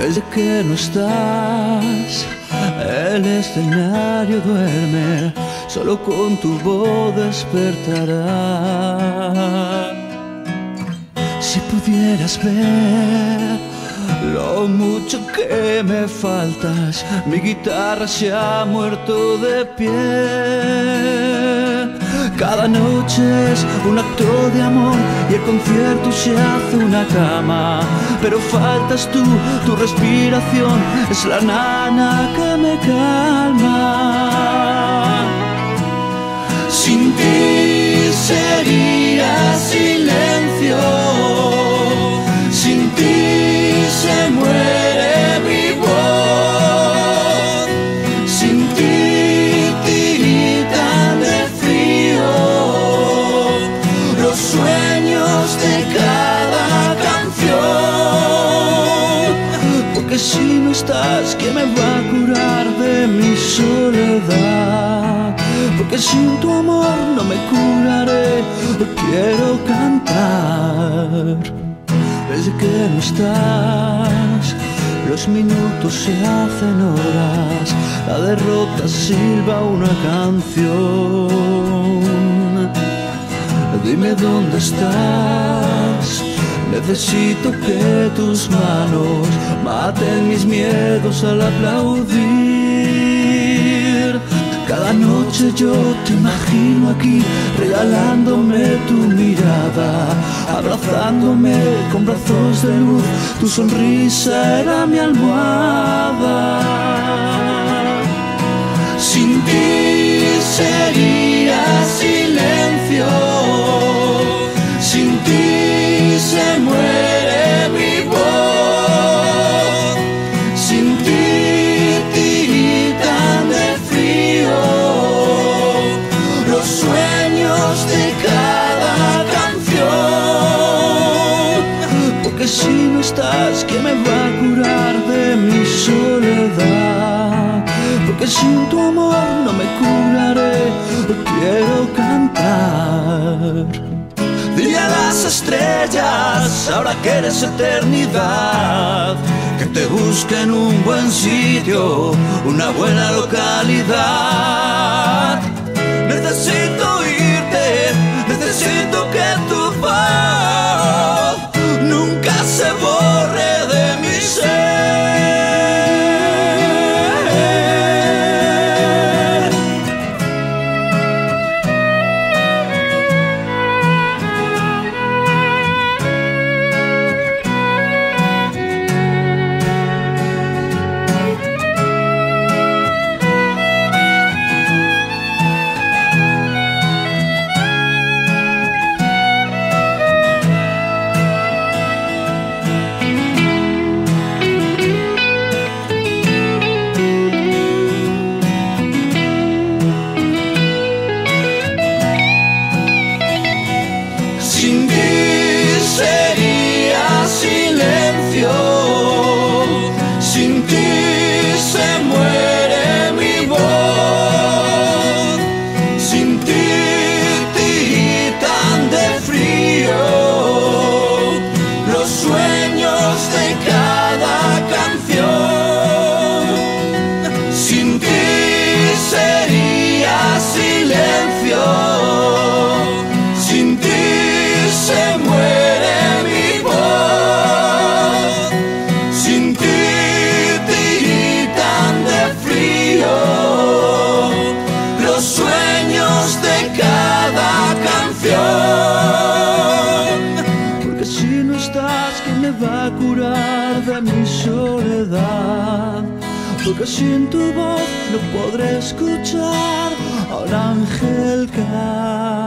Desde que no estás, el escenario duerme, solo con tu voz despertará. Si pudieras ver lo mucho que me faltas, mi guitarra se ha muerto de pie. Cada noche es un acto de amor y el concierto se hace una cama. Pero faltas tú, tu respiración es la nana que me calma. Sin ti sería silencio, si no estás, ¿quién me va a curar de mi soledad? Porque sin tu amor no me curaré, quiero cantar. Desde que no estás, los minutos se hacen horas, la derrota silba una canción. Dime dónde estás, necesito que tus manos maten mis miedos al aplaudir. Cada noche yo te imagino aquí, regalándome tu mirada, abrazándome con brazos de luz, tu sonrisa era mi almohada. Sin ti sería estás, ¿quién me va a curar de mi soledad? Porque sin tu amor no me curaré, quiero cantar. Dile a las estrellas, ahora que eres eternidad, que te busquen un buen sitio, una buena localidad. A curar de mi soledad? Porque sin tu voz no podré escuchar a un ángel cantar.